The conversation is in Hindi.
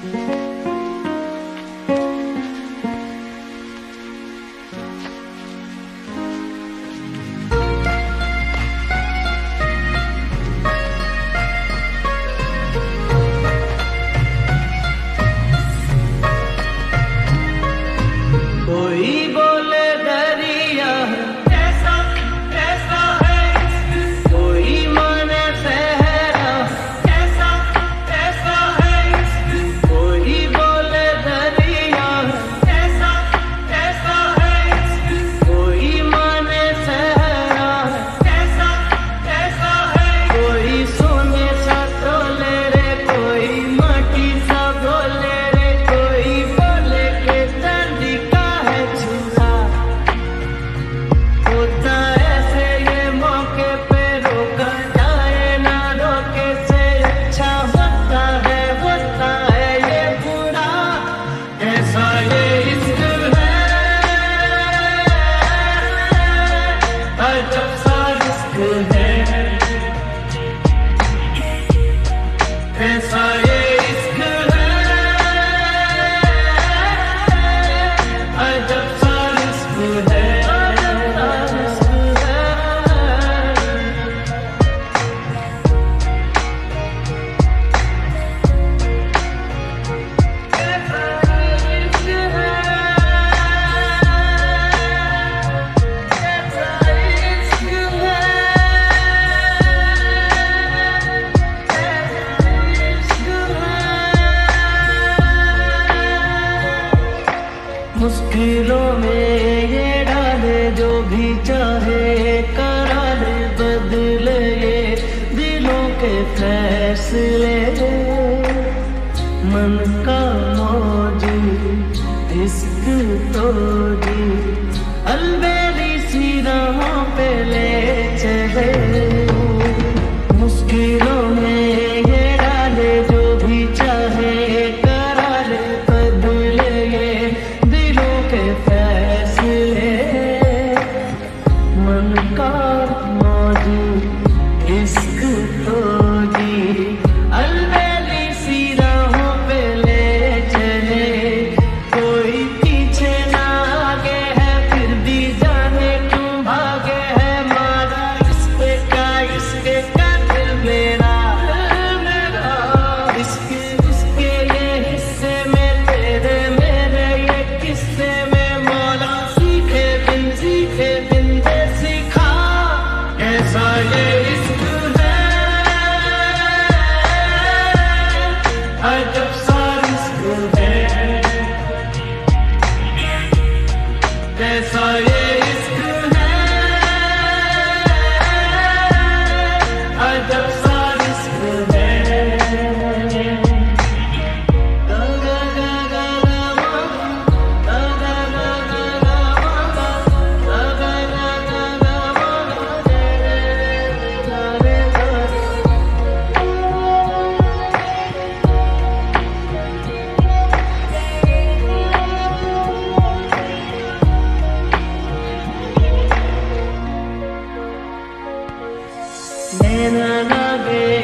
嗯。मन का मौजी इश्क तो जी अलबेरी सी राहों पे ले चले Nena na